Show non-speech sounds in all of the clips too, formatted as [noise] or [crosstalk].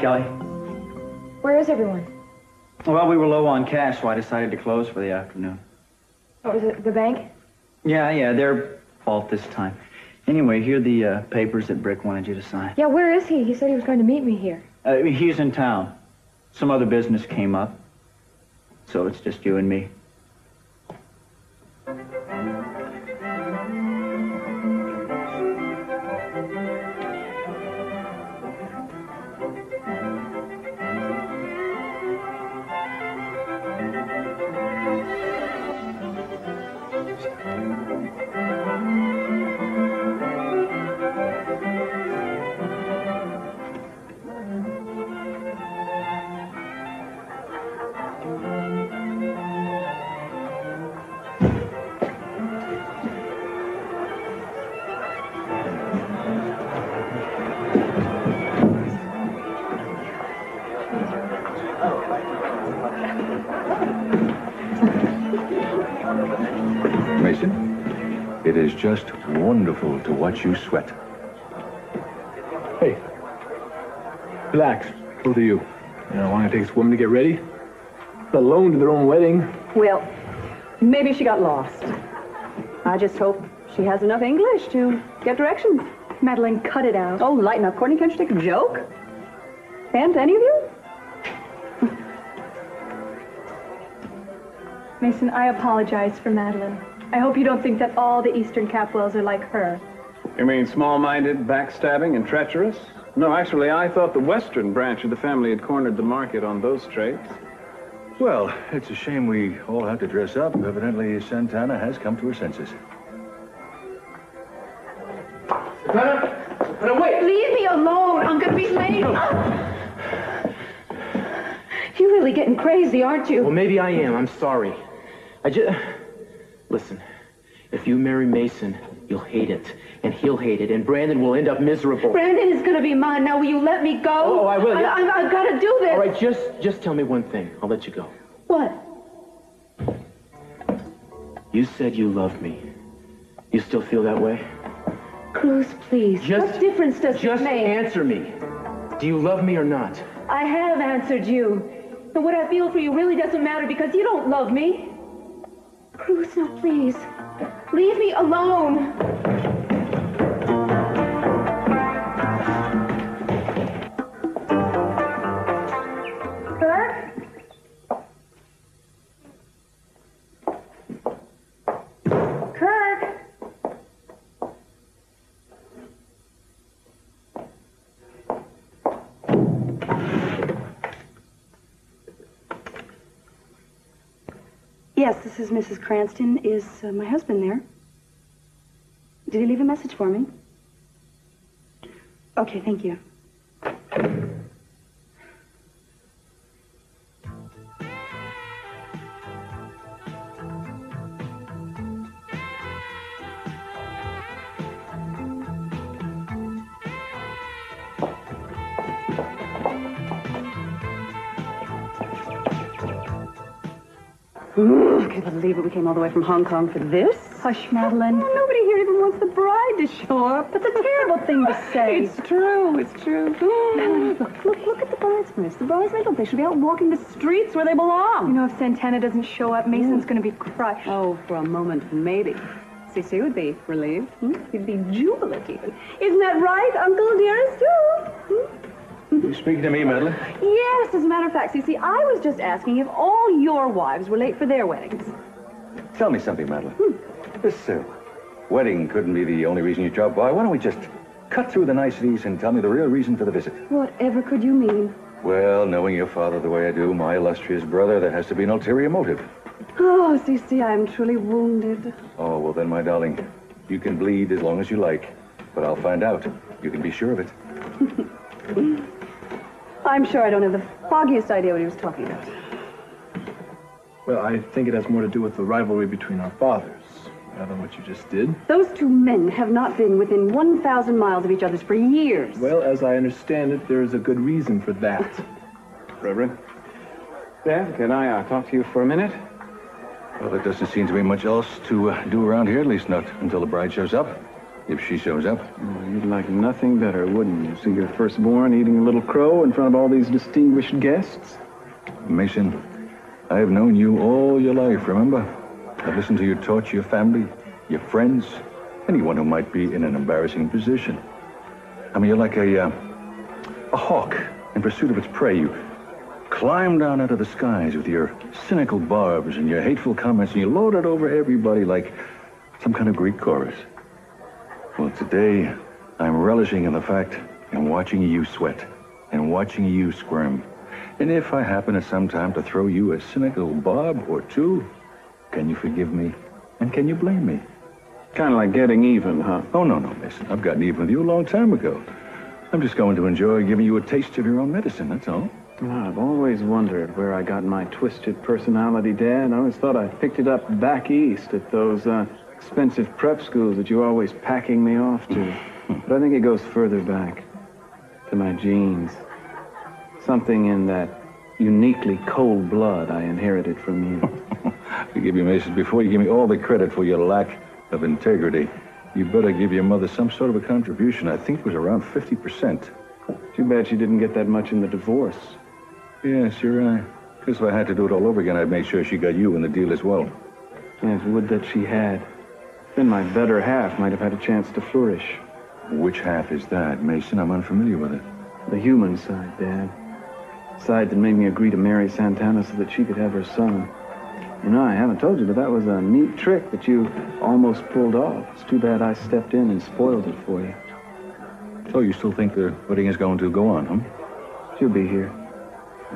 Kelly. Where is everyone? Well, we were low on cash, so I decided to close for the afternoon. Oh, is it the bank? Yeah, yeah, their fault this time. Anyway, here are the uh, papers that Brick wanted you to sign. Yeah, where is he? He said he was going to meet me here. Uh, he's in town. Some other business came up. So it's just you and me. Just wonderful to watch you sweat. Hey, relax, both of you. You know how long it takes a woman to get ready? Alone to their own wedding. Well, maybe she got lost. I just hope she has enough English to get directions. Madeline, cut it out. Oh, lighten up, Courtney. Can't you take a joke? And any of you? Mason, I apologize for Madeline. I hope you don't think that all the Eastern Capwells are like her. You mean small-minded, backstabbing, and treacherous? No, actually, I thought the western branch of the family had cornered the market on those traits. Well, it's a shame we all have to dress up. Evidently, Santana has come to her senses. Santana! Santana, wait! Leave me alone! I'm gonna be late! You're really getting crazy, aren't you? Well, maybe I am. I'm sorry. I just... Listen, if you marry Mason, you'll hate it. And he'll hate it. And Brandon will end up miserable. Brandon is gonna be mine. Now, will you let me go? Oh, I will. I, I, I've gotta do this. All right, just, just tell me one thing. I'll let you go. What? You said you loved me. You still feel that way? Cruz, please. Just- what difference does Just it make? answer me. Do you love me or not? I have answered you. And what I feel for you really doesn't matter because you don't love me. Cruz, no, please. Leave me alone. Is Mrs. Cranston. Is uh, my husband there? Did he leave a message for me? Okay, thank you. Ooh, I can't believe it. We came all the way from Hong Kong for this. Hush, Madeline. Oh, nobody here even wants the bride to show up. That's a terrible thing to say. It's true. It's true. look, look, look at the bridesmaids. The bridesmaids, look, they should be out walking the streets where they belong. You know, if Santana doesn't show up, Mason's going to be crushed. Oh, for a moment, maybe. Cece would be relieved. Hmm? He'd be jubilant, even. Isn't that right, Uncle dearest? You? Hmm? You speaking to me, Madeline? Yes, as a matter of fact, Cece, I was just asking if all your wives were late for their weddings. Tell me something, Madeline. This uh, wedding couldn't be the only reason you dropped by. Why don't we just cut through the niceties and tell me the real reason for the visit? Whatever could you mean? Well, knowing your father the way I do, my illustrious brother, there has to be an ulterior motive. Oh, Cece, I'm truly wounded. Oh, well then, my darling, you can bleed as long as you like. But I'll find out. You can be sure of it. [laughs] I'm sure I don't have the foggiest idea what he was talking about. Well, I think it has more to do with the rivalry between our fathers, rather than what you just did. Those two men have not been within 1,000 miles of each other's for years. Well, as I understand it, there is a good reason for that. [laughs] Reverend? Dad, can I uh, talk to you for a minute? Well, there doesn't seem to be much else to uh, do around here, at least not until the bride shows up. If she shows up. Well, You'd like nothing better, wouldn't you? See your firstborn eating a little crow in front of all these distinguished guests? Mason, I have known you all your life, remember? I've listened to your talk to your family, your friends, anyone who might be in an embarrassing position. I mean, you're like a, uh, a hawk in pursuit of its prey. You climb down out of the skies with your cynical barbs and your hateful comments, and you load it over everybody like some kind of Greek chorus. Well, today, I'm relishing in the fact and watching you sweat and watching you squirm. And if I happen at some time to throw you a cynical barb or two, can you forgive me? And can you blame me? Kind of like getting even, huh? Oh, no, no, Mason. I've gotten even with you a long time ago. I'm just going to enjoy giving you a taste of your own medicine, that's all. Well, I've always wondered where I got my twisted personality, Dad. I always thought I picked it up back east at those uh, expensive prep schools that you're always packing me off to. [laughs] But I think it goes further back to my genes. Something in that uniquely cold blood I inherited from you. [laughs] Forgive me, Mason, before you give me all the credit for your lack of integrity, you better give your mother some sort of a contribution. I think it was around 50%. Too bad she didn't get that much in the divorce. Yes, you're right. Because if I had to do it all over again, I'd make sure she got you in the deal as well. Yes, would that she had. Then my better half might have had a chance to flourish. Which half is that, Mason? I'm unfamiliar with it. The human side, Dad. Side that made me agree to marry Santana so that she could have her son. You know, I haven't told you, but that was a neat trick that you almost pulled off. It's too bad I stepped in and spoiled it for you. So you still think the wedding is going to go on, huh? She'll be here.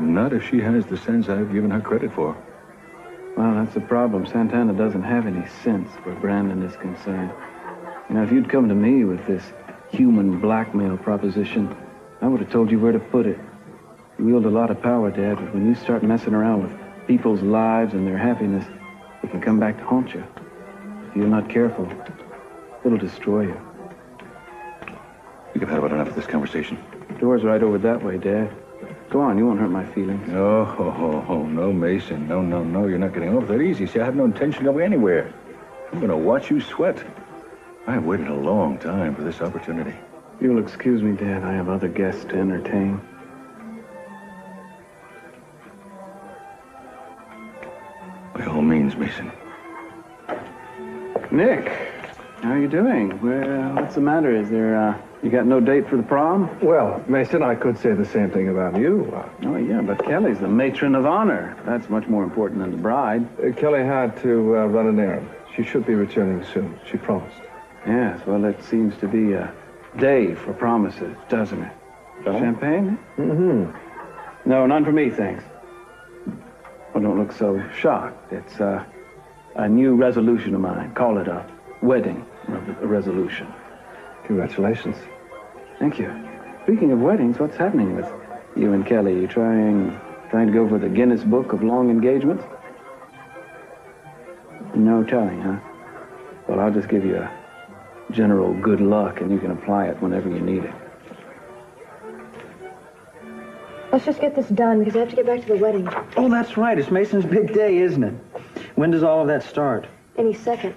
Not if she has the sense I've given her credit for. Well, that's the problem. Santana doesn't have any sense where Brandon is concerned. You know, if you'd come to me with this human blackmail proposition, I would have told you where to put it. You wield a lot of power, Dad, but when you start messing around with people's lives and their happiness, it can come back to haunt you. If you're not careful, it'll destroy you. I think I've had about enough of this conversation. The Door's right over that way, Dad. Go on, you won't hurt my feelings. Oh, ho, ho, ho. no, Mason. No, no, no. You're not getting off that easy. See, I have no intention of going anywhere. I'm going to watch you sweat. I have waited a long time for this opportunity. You'll excuse me, Dad. I have other guests to entertain. By all means, Mason. Nick, how are you doing? Well, what's the matter? Is there, uh, you got no date for the prom? Well, Mason, I could say the same thing about you. Uh, Oh, yeah, but Kelly's the matron of honor. That's much more important than the bride. Uh, Kelly had to uh, run an errand. She should be returning soon. She promised. Yes, well, it seems to be a day for promises, doesn't it? Champagne? Mm-hmm. No, none for me, thanks. Well, don't look so shocked. It's uh, a new resolution of mine. Call it a wedding re- resolution. Congratulations. Thank you. Speaking of weddings, what's happening with you and Kelly? You trying trying to go for the Guinness Book of Long Engagements? No telling, huh? Well, I'll just give you a general good luck, and you can apply it whenever you need it. Let's just get this done because I have to get back to the wedding Oh, that's right. It's Mason's big day, isn't it? When does all of that start? any second.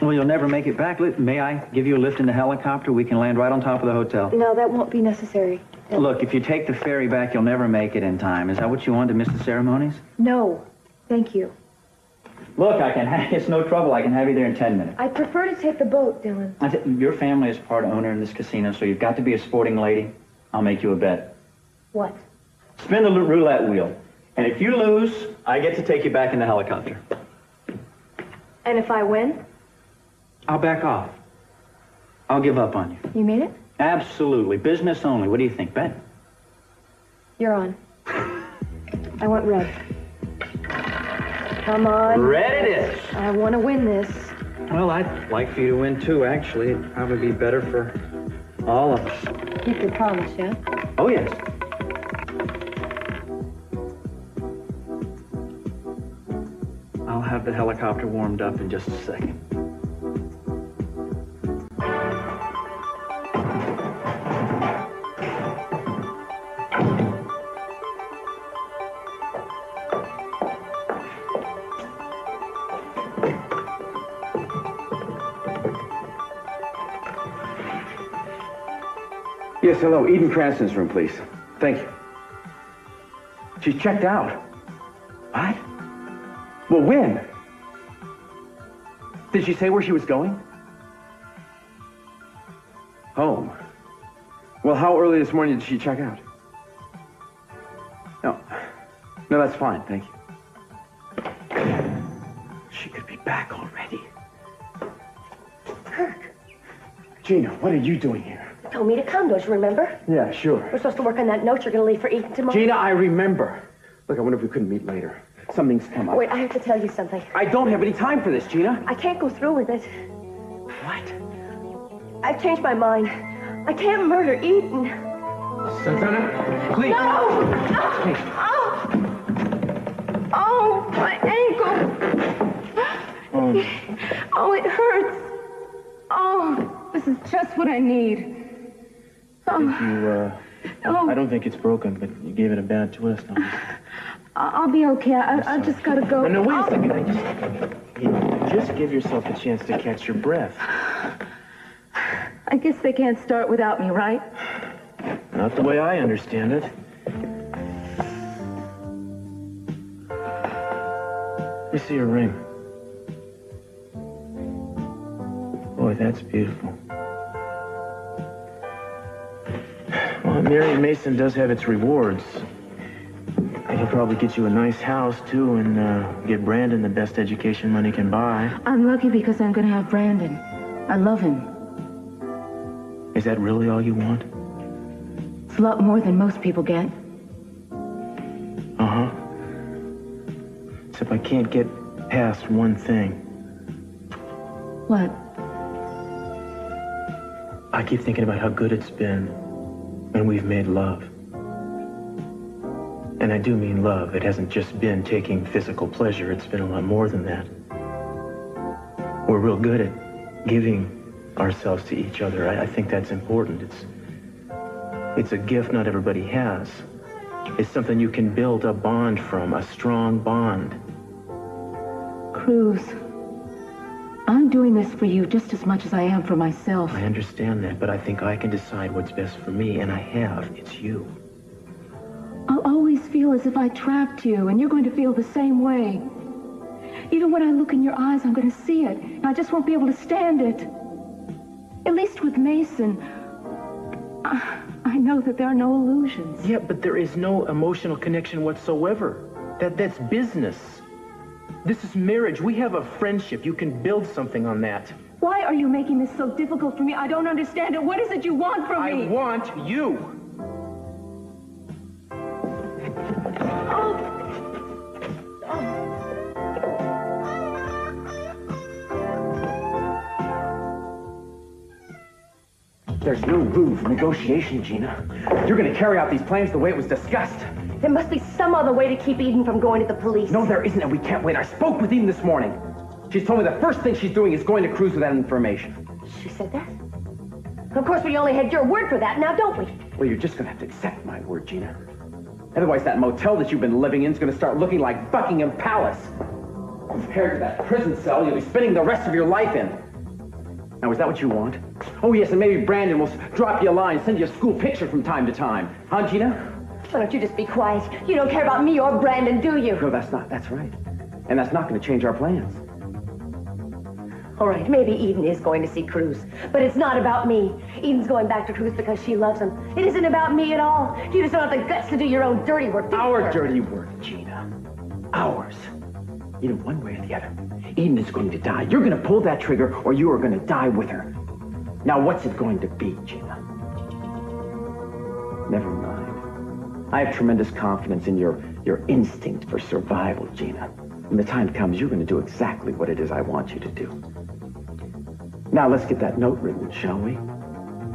Well, you'll never make it back. May I give you a lift in the helicopter? We can land right on top of the hotel. No, that won't be necessary. Look, if you take the ferry back, you'll never make it in time. Is that what you want to miss the ceremonies? No, thank you. Look, I can. Ha- [laughs] it's no trouble. I can have you there in ten minutes. I prefer to take the boat, Dylan. Your family is part owner in this casino, so you've got to be a sporting lady. I'll make you a bet. What? Spin the l- roulette wheel, and if you lose, I get to take you back in the helicopter. And if I win, I'll back off. I'll give up on you. you mean it? Absolutely, business only. What do you think, Ben? You're on. I want red. Come on. Red it is. I want to win this. Well, I'd like for you to win too. Actually, it'd probably be better for all of us. Keep your promise, yeah? Oh yes. I'll have the helicopter warmed up in just a second. Yes, hello. Eden Cranston's room, please. Thank you. She's checked out. What? Well, when? Did she say where she was going? Home. Well, how early this morning did she check out? No. No, that's fine. Thank you. She could be back already. Kirk, Gina, what are you doing here? Told me to come, don't you remember? Yeah, sure. We're supposed to work on that note you're going to leave for Ethan tomorrow. Gina, I remember. Look, I wonder if we couldn't meet later. Something's come up. Wait, I have to tell you something. I don't have any time for this, Gina. I can't go through with it. What? I've changed my mind. I can't murder Eden. Santana, please. No! No! Oh! Oh, my ankle! Oh. Oh, it hurts. Oh, this is just what I need. Oh, You, uh, oh, I don't think it's broken, but you gave it a bad twist. [sighs] I'll. Be okay. I, I just gotta go. No, no, wait a second. I just, you just give yourself a chance to catch your breath. [sighs] I guess they can't start without me, right? Not the way I understand it. Let me see your ring. Boy, that's beautiful. Marrying Mason does have its rewards. It'll probably get you a nice house, too, and uh, get Brandon the best education money can buy. I'm lucky because I'm gonna have Brandon. I love him. Is that really all you want? It's a lot more than most people get. Uh-huh. Except I can't get past one thing. What? I keep thinking about how good it's been when we've made love. And I do mean love. It hasn't just been taking physical pleasure. It's been a lot more than that. We're real good at giving ourselves to each other. I, I think that's important. It's it's a gift not everybody has. It's something you can build a bond from, a strong bond. Cruz. I'm doing this for you just as much as I am for myself. I understand that, but I think I can decide what's best for me, and I have. It's you. I'll always feel as if I trapped you, and you're going to feel the same way. Even when I look in your eyes, I'm going to see it, and I just won't be able to stand it. At least with Mason, I, I know that there are no illusions. Yeah, but there is no emotional connection whatsoever. That that's business. This is marriage. We have a friendship. You can build something on that. Why are you making this so difficult for me? I don't understand it. What is it you want from I me? I want you. Oh, There's no room for negotiation, Gina. You're going to carry out these plans the way it was discussed. There must be some other way to keep Eden from going to the police. No, there isn't, and we can't wait. I spoke with Eden this morning. She's told me the first thing she's doing is going to Cruz with that information. She said that? Of course, we only had your word for that, now don't we? Well, you're just going to have to accept my word, Gina. Otherwise, that motel that you've been living in is going to start looking like Buckingham Palace. Compared to that prison cell you'll be spending the rest of your life in. Now, is that what you want? Oh, yes, and maybe Brandon will drop you a line, send you a school picture from time to time. Huh, Gina? Why don't you just be quiet? You don't care about me or Brandon, do you? No, that's not. That's right. And that's not going to change our plans. All right, maybe Eden is going to see Cruz, but it's not about me. Eden's going back to Cruz because she loves him. It isn't about me at all. You just don't have the guts to do your own dirty work. Our Kirk? dirty work, Gina. Ours. Either one way or the other. Eden is going to die. You're going to pull that trigger, or you are going to die with her. Now, what's it going to be, Gina? Never mind. I have tremendous confidence in your, your instinct for survival, Gina. When the time comes, you're going to do exactly what it is I want you to do. Now, let's get that note written, shall we?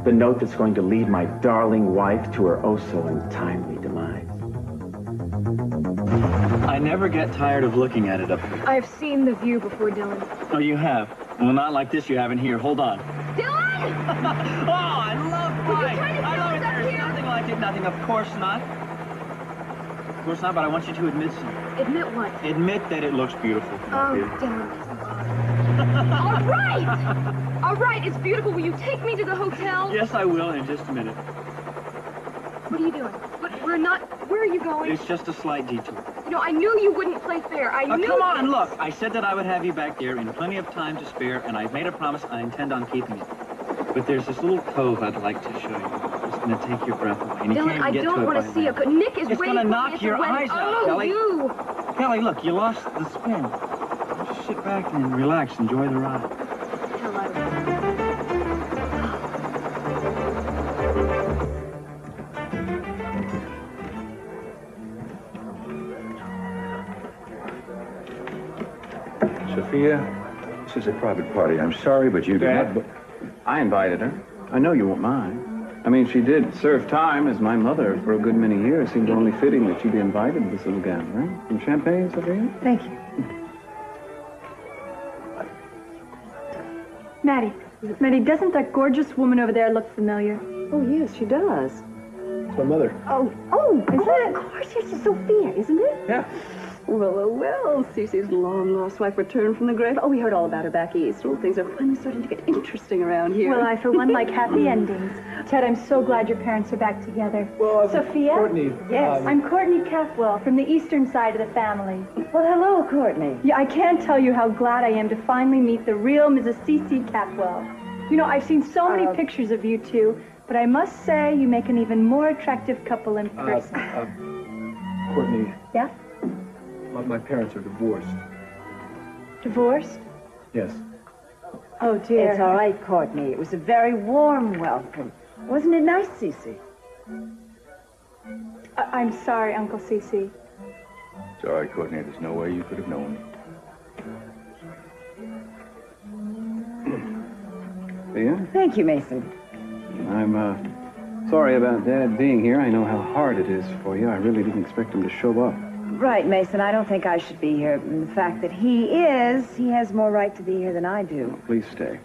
The note that's going to lead my darling wife to her oh so untimely demise. I never get tired of looking at it up there. I've seen the view before, Dylan. Oh, you have? Well, not like this you haven't here. Hold on. Dylan! [laughs] Oh, I love Would you flying. turn your I love it. There's here? nothing like it. Nothing. Of course not. Of course not, but I want you to admit something. Admit what? Admit that it looks beautiful. Oh, Dylan. All right! All right, it's beautiful. Will you take me to the hotel? Yes, I will in just a minute. What are you doing? What, we're not. Where are you going? It's just a slight detour. You know, I knew you wouldn't play fair. I Uh, knew. come on, look. I said that I would have you back there in plenty of time to spare, and I've made a promise I intend on keeping it. But there's this little cove I'd like to show you. It's going to take your breath away. And you Dylan, can't I don't want to see land. it. Nick is It's waiting gonna for knock me at the your eyes out, Oh, Kelly. you. Kelly, look, you lost the spin. Just sit back and relax. Enjoy the ride. Hell, Sophia, this is a private party. I'm sorry, but you do Dad, not... I invited her. I know you won't mind. I mean, she did serve time as my mother for a good many years. Seemed only fitting that she be invited to this little gathering. Some champagne, Sophia? Thank you. Maddie, Maddie, doesn't that gorgeous woman over there look familiar? Oh, yes, she does. It's my mother. Oh, oh, is that Of course, yes, it's Sophia, isn't it? Yeah. Well, well, well, Cece's long-lost wife returned from the grave. Oh, we heard all about her back east. Well, things are finally starting to get interesting around here. Well, I, for one, like happy [laughs] endings. Ted, I'm so glad your parents are back together. Well, Sophia? Courtney. Yes, um, I'm Courtney Capwell from the eastern side of the family. Well, hello, Courtney. Yeah, I can't tell you how glad I am to finally meet the real Mrs. C.C. Capwell. You know, I've seen so many Uh, pictures of you two, but I must say you make an even more attractive couple in uh, person. uh, Courtney, yeah? My, my parents are divorced. Divorced? Yes. Oh, dear. It's all right, Courtney. It was a very warm welcome. Wasn't it nice, Cece? I- I'm sorry, Uncle C.C. It's all right, Courtney. There's no way you could have known. [clears throat] Sophia? Thank you, Mason. I'm, uh, sorry about Dad being here. I know how hard it is for you. I really didn't expect him to show up. Right, Mason. I don't think I should be here. And the fact that he is, he has more right to be here than I do. Please stay.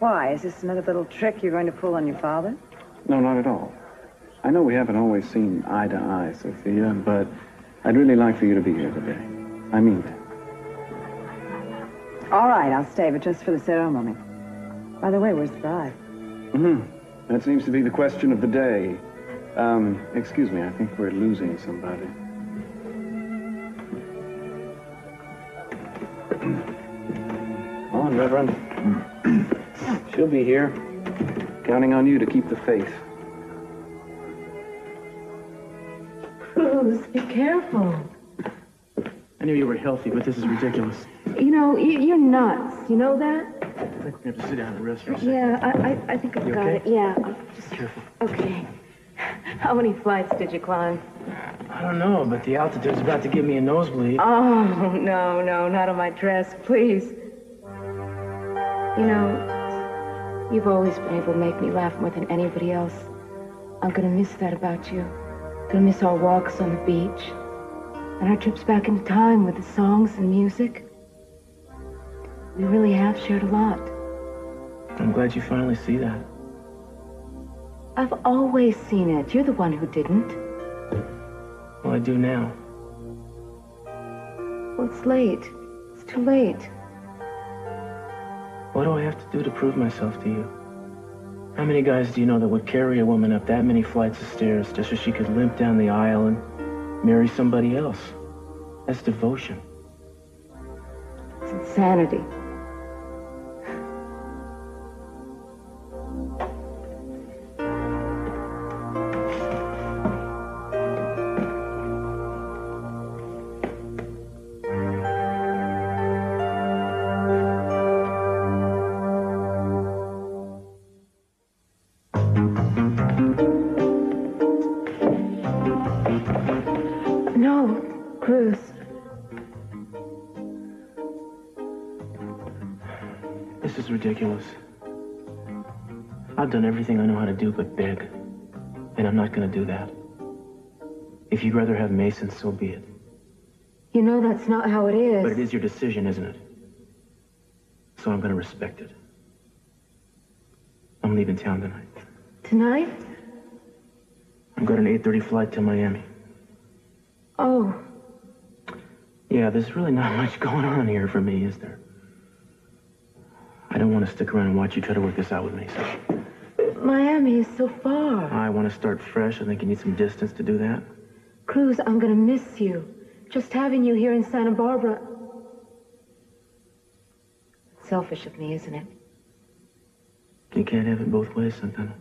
Why? Is this another little trick you're going to pull on your father? No, not at all. I know we haven't always seen eye to eye, Sophia, but I'd really like for you to be here today. I mean that. All right, I'll stay, but just for the ceremony. By the way, where's the bride? Mm-hmm. That seems to be the question of the day. Um, excuse me, I think we're losing somebody. Come on, Reverend. [clears throat] She'll be here. Counting on you to keep the faith. Cruz, be careful. I knew you were healthy, but this is ridiculous. You know, you, you're nuts. You know that? I think we have to sit down and rest for a second. Yeah, I, I, I think I've You got okay? it. Yeah, I'll just... Careful. Okay. How many flights did you climb? I don't know, but the altitude's about to give me a nosebleed. Oh, no, no, not on my dress, please. You know, you've always been able to make me laugh more than anybody else. I'm gonna miss that about you. Gonna miss our walks on the beach. And our trips back into time with the songs and music. We really have shared a lot. I'm glad you finally see that. I've always seen it. You're the one who didn't. Well, I do now. Well, it's late. It's too late. What do I have to do to prove myself to you? How many guys do you know that would carry a woman up that many flights of stairs just so she could limp down the aisle and marry somebody else? That's devotion. It's insanity. This is ridiculous. I've done everything I know how to do but beg. And I'm not gonna do that. If you'd rather have Mason, so be it. You know that's not how it is. But it is your decision, isn't it? So I'm gonna respect it. I'm leaving town tonight. Tonight? I've got an 8.30 flight to Miami. Oh, Yeah, there's really not [laughs] much going on here for me, is there? I don't want to stick around and watch you try to work this out with me, so... Miami is so far. I want to start fresh. I think you need some distance to do that. Cruz, I'm gonna miss you. Just having you here in Santa Barbara. Selfish of me, isn't it? You can't have it both ways, Santana.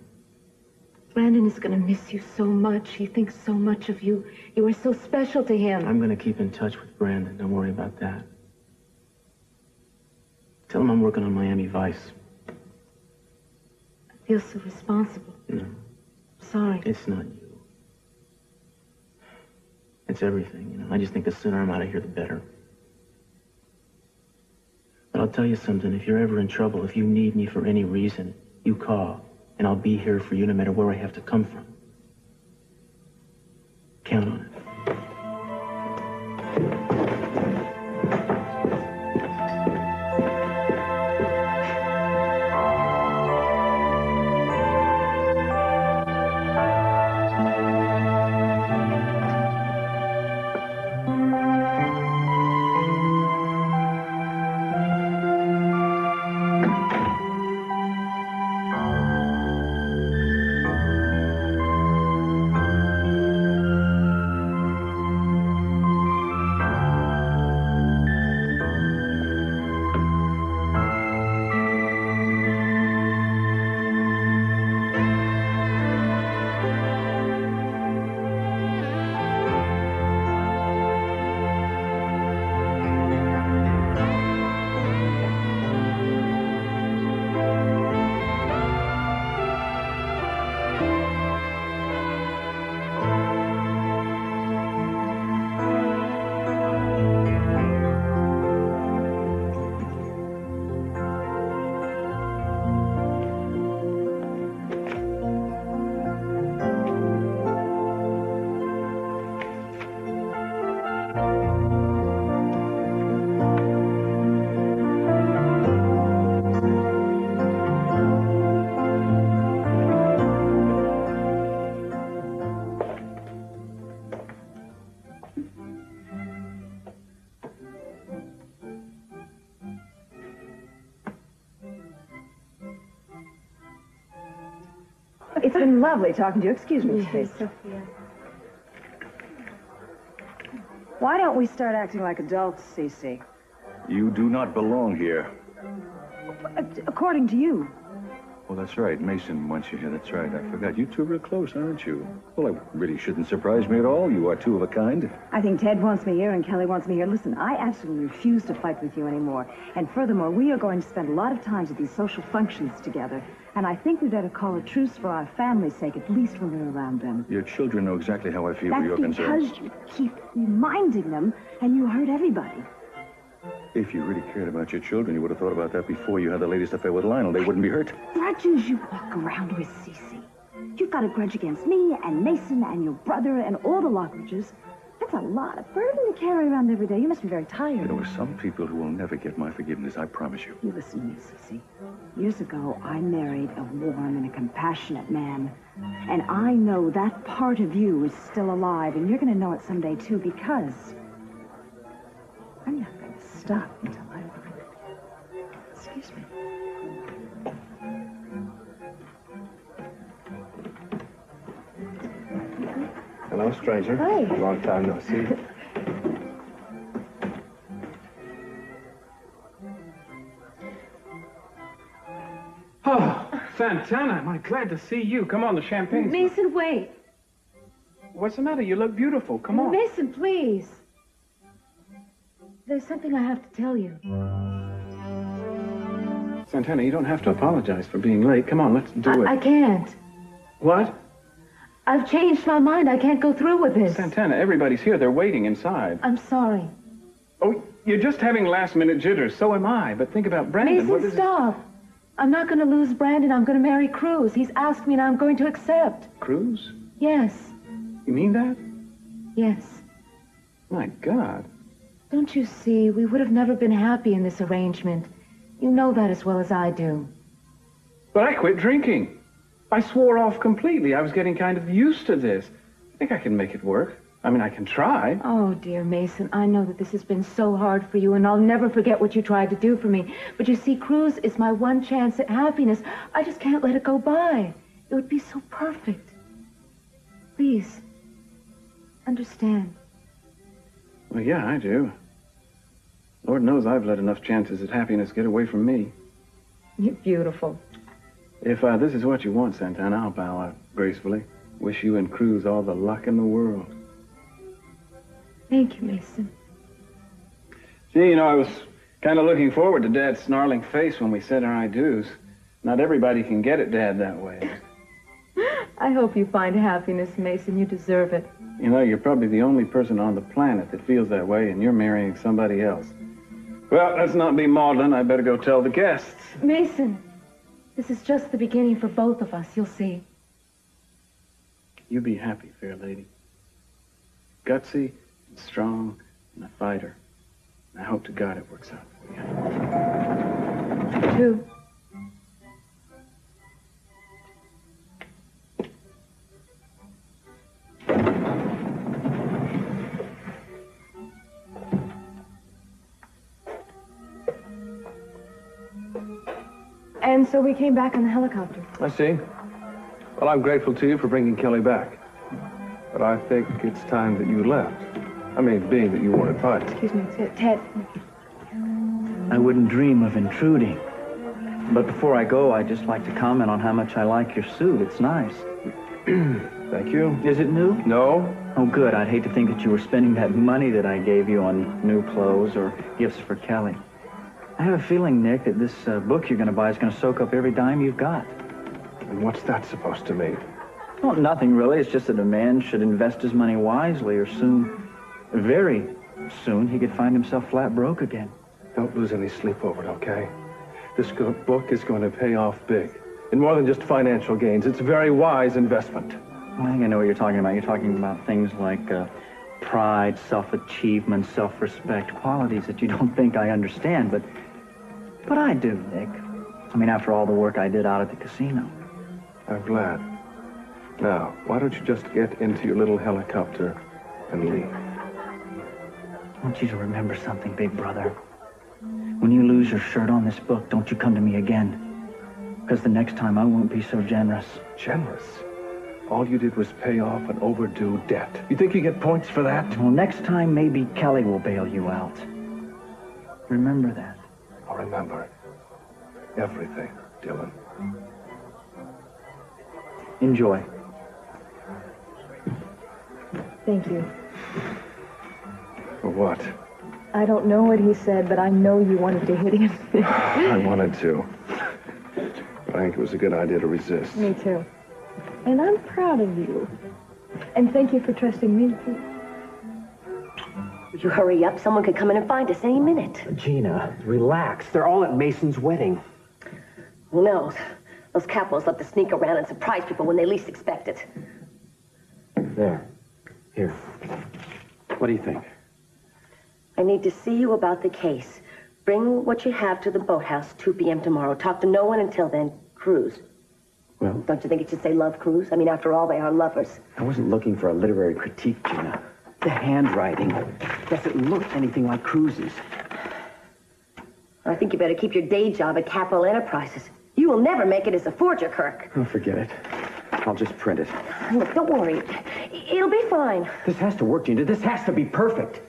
Brandon is gonna miss you so much. He thinks so much of you. You are so special to him. I'm going to keep in touch with Brandon. Don't worry about that. Tell him I'm working on Miami Vice. I feel so responsible. No, Sorry. it's not you. It's everything, you know. I just think the sooner I'm out of here, the better. But I'll tell you something. If you're ever in trouble, if you need me for any reason, you call, and I'll be here for you no matter where I have to come from. Count on lovely talking to you. Excuse me, please. Why don't we start acting like adults, Cece? You do not belong here. According to you. Well, that's right. Mason wants you here. That's right. I forgot. You two are real close, aren't you? Well, it really shouldn't surprise me at all. You are two of a kind. I think Ted wants me here and Kelly wants me here. Listen, I absolutely refuse to fight with you anymore. And furthermore, we are going to spend a lot of time at these social functions together. And I think we'd better call a truce for our family's sake, at least when we're around them. Your children know exactly how I feel where you're That's concerned. because you keep reminding them and you hurt everybody. If you really cared about your children, you would have thought about that before you had the latest affair with Lionel. They wouldn't be hurt. Grudges you walk around with, Cece. You've got a grudge against me and Mason and your brother and all the Lockridges. That's a lot of burden to carry around every day. You must be very tired. There are some people who will never get my forgiveness, I promise you. You listen to me, Cece. Years ago, I married a warm and a compassionate man. And I know that part of you is still alive, and you're going to know it someday, too, because I'm not going to stop until Hello, stranger. Hi. Long time no see. [laughs] Oh, Santana, am I glad to see you. Come on, the champagne. Mason, wait. What's the matter? You look beautiful. Come on. Mason, please. There's something I have to tell you. Santana, you don't have to apologize for being late. Come on, let's do it. I, I can't. What? I've changed my mind. I can't go through with this. Santana, everybody's here. They're waiting inside. I'm sorry. Oh, you're just having last minute jitters. So am I. But think about Brandon. What Mason, is stop. I'm not going to lose Brandon. I'm going to marry Cruz. He's asked me and I'm going to accept. Cruz? Yes. You mean that? Yes. My God. Don't you see? We would have never been happy in this arrangement. You know that as well as I do. But I quit drinking. I swore off completely. I was getting kind of used to this. I think I can make it work. I mean, I can try. Oh, dear Mason, I know that this has been so hard for you, and I'll never forget what you tried to do for me. But you see, Cruz is my one chance at happiness. I just can't let it go by. It would be so perfect. Please, understand. Well, yeah, I do. Lord knows I've let enough chances at happiness get away from me. You're beautiful. If uh, this is what you want, Santana, I'll bow out gracefully. Wish you and Cruz all the luck in the world. Thank you, Mason. Gee, you know, I was kind of looking forward to Dad's snarling face when we said our I do's. Not everybody can get it, Dad, that way. [laughs] I hope you find happiness, Mason. You deserve it. You know, you're probably the only person on the planet that feels that way, and you're marrying somebody else. Well, let's not be maudlin. I better go tell the guests. Mason, this is just the beginning for both of us. You'll see. You'll be happy, fair lady. Gutsy and strong and a fighter. I hope to God it works out for you. Two. And so we came back on the helicopter. I see. Well, I'm grateful to you for bringing Kelly back. But I think it's time that you left. I mean, being that you weren't invited. Excuse me, Ted. Ted. I wouldn't dream of intruding. But before I go, I'd just like to comment on how much I like your suit. It's nice. [clears throat] Thank you. Is it new? No. Oh, good. I'd hate to think that you were spending that money that I gave you on new clothes or gifts for Kelly. I have a feeling, Nick, that this uh, book you're going to buy is going to soak up every dime you've got. And what's that supposed to mean? Well, nothing really. It's just that a man should invest his money wisely, or soon, very soon, he could find himself flat broke again. Don't lose any sleep over it, okay? This book is going to pay off big. And more than just financial gains. It's a very wise investment. I think I know what you're talking about. You're talking about things like uh, pride, self-achievement, self-respect, qualities that you don't [laughs] think I understand, but but I do, Nick. I mean, after all the work I did out at the casino. I'm glad. Now, why don't you just get into your little helicopter and leave? I want you to remember something, big brother. When you lose your shirt on this book, don't you come to me again. Because the next time I won't be so generous. Generous? All you did was pay off an overdue debt. You think you get points for that? Well, next time maybe Kelly will bail you out. Remember that. I'll remember everything, Dylan. Enjoy. Thank you. For what? I don't know what he said, but I know you wanted to hit him. [laughs] I wanted to. But I think it was a good idea to resist. me too. And I'm proud of you. And thank you for trusting me. too. Would you hurry up? Someone could come in and find us any minute. Gina, relax. They're all at Mason's wedding. Who knows? Those capos love to sneak around and surprise people when they least expect it. There. Here. What do you think? I need to see you about the case. Bring what you have to the boathouse 2 p.m. tomorrow. Talk to no one until then. Cruz. Well, Don't you think it should say love Cruz? I mean, after all, they are lovers. I wasn't looking for a literary critique, Gina. The handwriting doesn't look anything like Cruz's. I think you better keep your day job at Capwell Enterprises. You will never make it as a forger, Kirk. Oh, forget it. I'll just print it. Look, don't worry. It'll be fine. This has to work, Gina. This has to be perfect.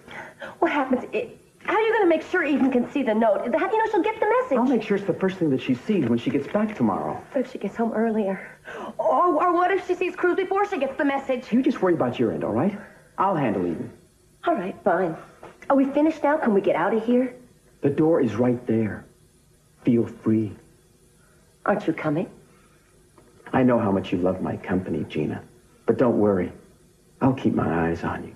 What happens? It, how are you going to make sure Eden can see the note? How do you know she'll get the message? I'll make sure it's the first thing that she sees when she gets back tomorrow. What if she gets home earlier? Or, or what if she sees Cruz before she gets the message? You just worry about your end, all right? I'll handle Eden. All right, fine. Are we finished now? Can we get out of here? The door is right there. Feel free. Aren't you coming? I know how much you love my company, Gina. But don't worry. I'll keep my eyes on you.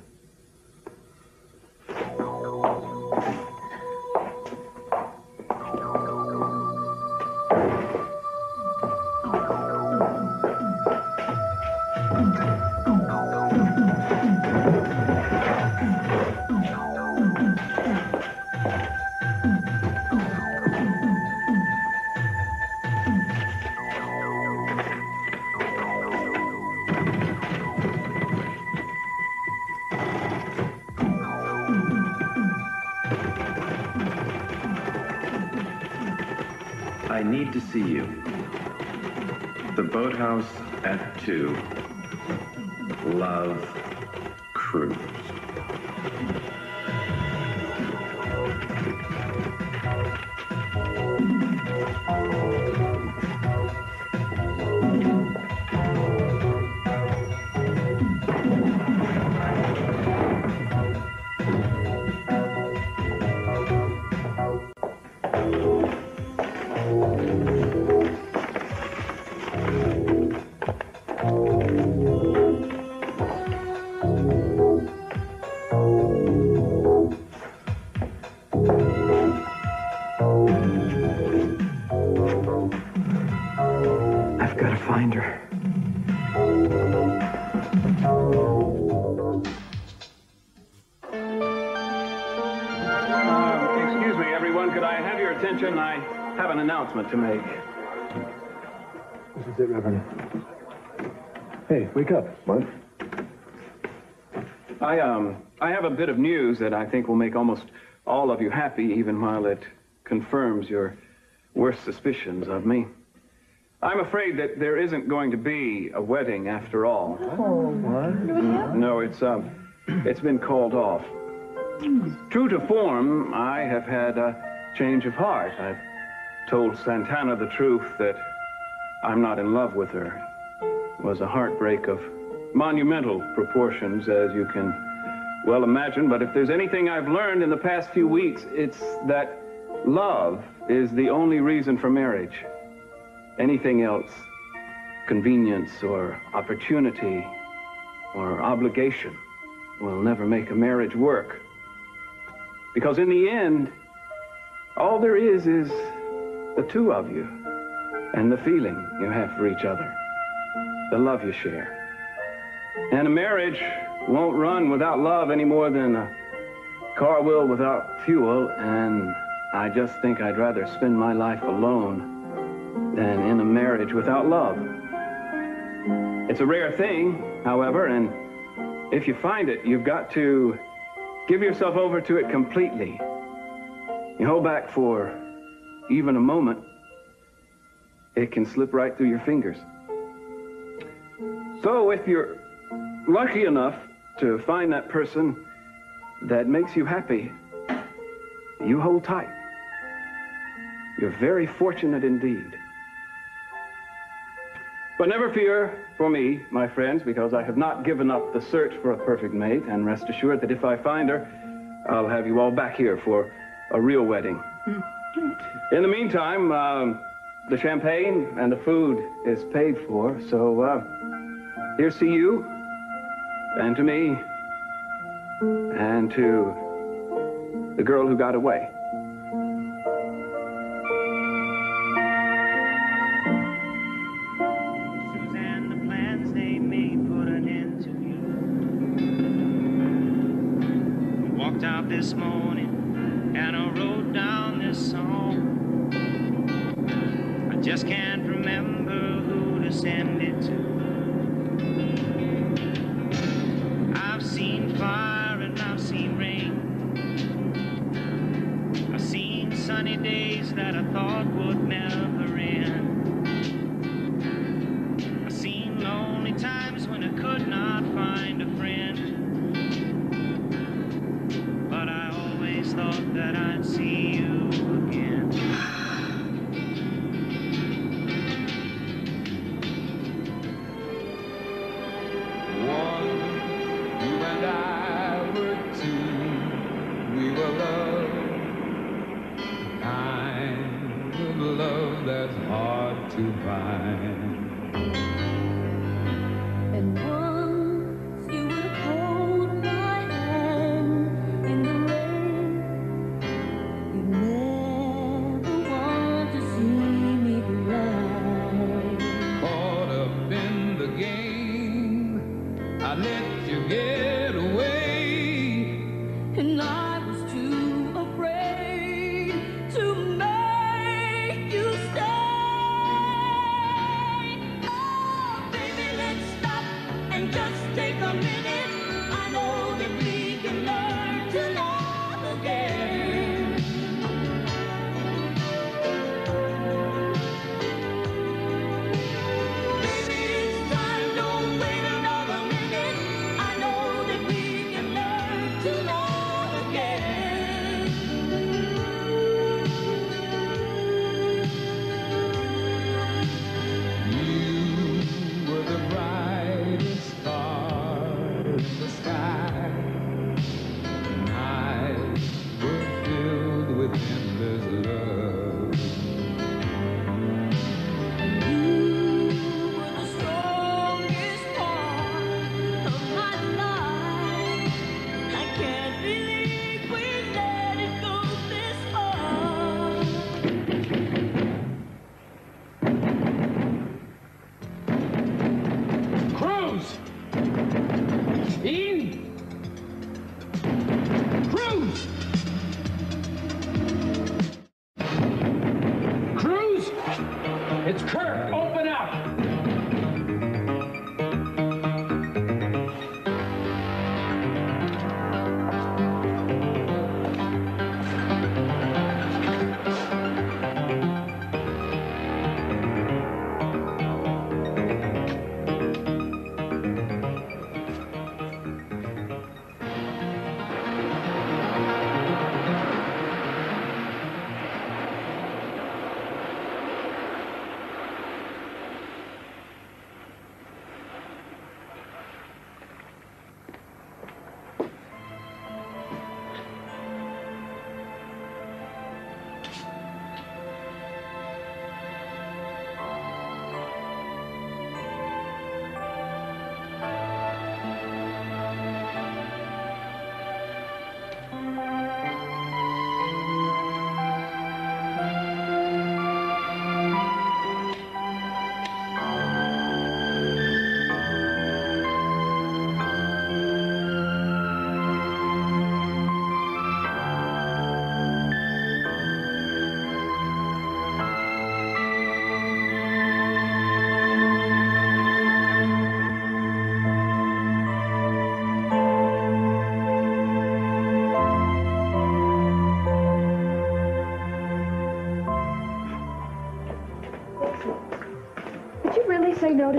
See you. The boathouse at 2. Love announcement to make. This is it, Reverend. Hey, wake up. What? I um I have a bit of news that I think will make almost all of you happy, even while it confirms your worst suspicions of me. I'm afraid that there isn't going to be a wedding after all. Oh, what? No, it's um it's been called off. True to form, I have had a change of heart. I've told Santana the truth that I'm not in love with her. Was a heartbreak of monumental proportions, as you can well imagine. But if there's anything I've learned in the past few weeks, it's that love is the only reason for marriage. Anything else, convenience or opportunity or obligation, will never make a marriage work. Because in the end, all there is is the two of you and the feeling you have for each other, the love you share. And a marriage won't run without love any more than a car will without fuel, and I just think I'd rather spend my life alone than in a marriage without love. It's a rare thing, however, and if you find it, you've got to give yourself over to it completely. You hold back for even a moment, it can slip right through your fingers. So if you're lucky enough to find that person that makes you happy, you hold tight. You're very fortunate indeed. But never fear for me, my friends, because I have not given up the search for a perfect mate, and rest assured that if I find her, I'll have you all back here for a real wedding. In the meantime, um, the champagne and the food is paid for, so uh, here's to you, and to me, and to the girl who got away.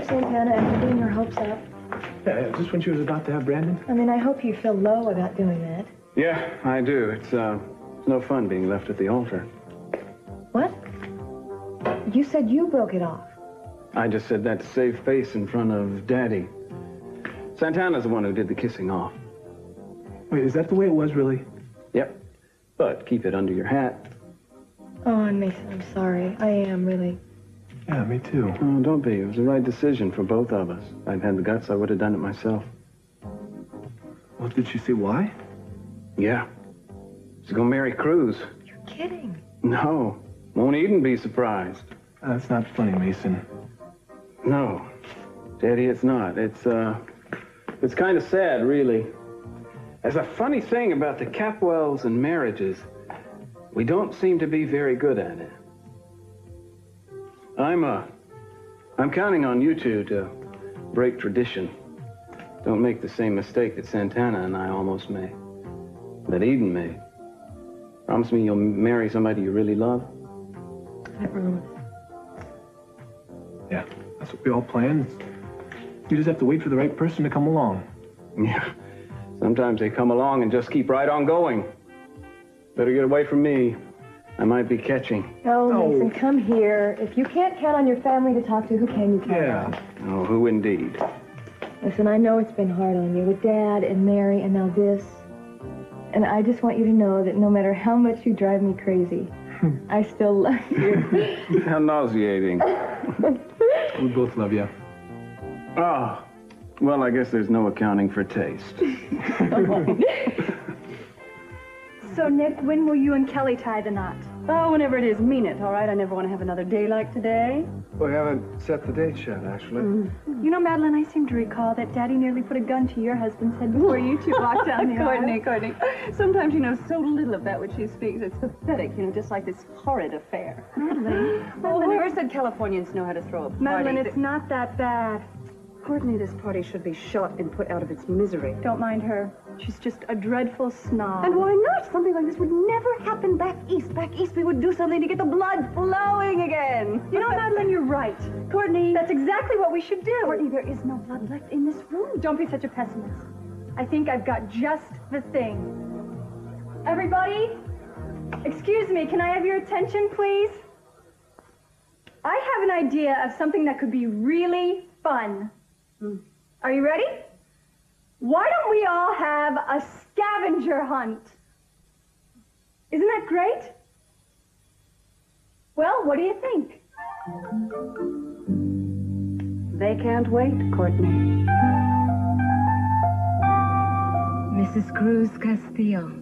Say no to Santana after getting her hopes up? Yeah, yeah, just when she was about to have Brandon? I mean, I hope you feel low about doing that. Yeah, I do. It's, uh, it's no fun being left at the altar. What? You said you broke it off. I just said that to save face in front of Daddy. Santana's the one who did the kissing off. Wait, is that the way it was, really? Yep. But keep it under your hat. Oh, and Mason, I'm sorry. I am, really. Yeah, me too. Oh, don't be. It was the right decision for both of us. If I'd had the guts, I would have done it myself. Well, did she say why? Yeah. She's gonna marry Cruz. You're kidding. No. Won't Eden be surprised? That's not funny, Mason. No. Daddy, it's not. It's, uh, it's kind of sad, really. There's a funny thing about the Capwells and marriages. We don't seem to be very good at it. I'm, uh, I'm counting on you two to break tradition. Don't make the same mistake that Santana and I almost made. That Eden made. Promise me you'll marry somebody you really love? I promise. Yeah, that's what we all planned. You just have to wait for the right person to come along. Yeah. Sometimes they come along and just keep right on going. Better get away from me. I might be catching. No, Mason, come here. If you can't count on your family to talk to, who can you count on? Yeah. Oh, who indeed? Listen, I know it's been hard on you with Dad and Mary and now this. And I just want you to know that no matter how much you drive me crazy, [laughs] I still love you. [laughs] How nauseating. [laughs] We both love you. Oh, ah, well, I guess there's no accounting for taste. So, Nick, when will you and Kelly tie the knot? Oh, whenever it is. Mean it, all right? I never want to have another day like today. We haven't set the date yet, actually. Mm. You know, Madeline, I seem to recall that Daddy nearly put a gun to your husband's head before you two walked [laughs] down the aisle. Courtney, Courtney. Sometimes you know so little of that which she speaks. It's pathetic, you know, just like this horrid affair. Madeline. [laughs] Well, whoever said Californians know how to throw a party? Madeline, it's not that bad. Courtney, this party should be shot and put out of its misery. Don't mind her. She's just a dreadful snob. And why not? Something like this would never happen back east. Back east, we would do something to get the blood flowing again. You know, Madeline, you're right. Courtney. That's exactly what we should do. Courtney, there is no blood left in this room. Don't be such a pessimist. I think I've got just the thing. Everybody, excuse me, can I have your attention, please? I have an idea of something that could be really fun. Hmm. Are you ready? Why don't we all have a scavenger hunt? Isn't that great? Well, what do you think? They can't wait, Courtney. Mrs. Cruz Castillo.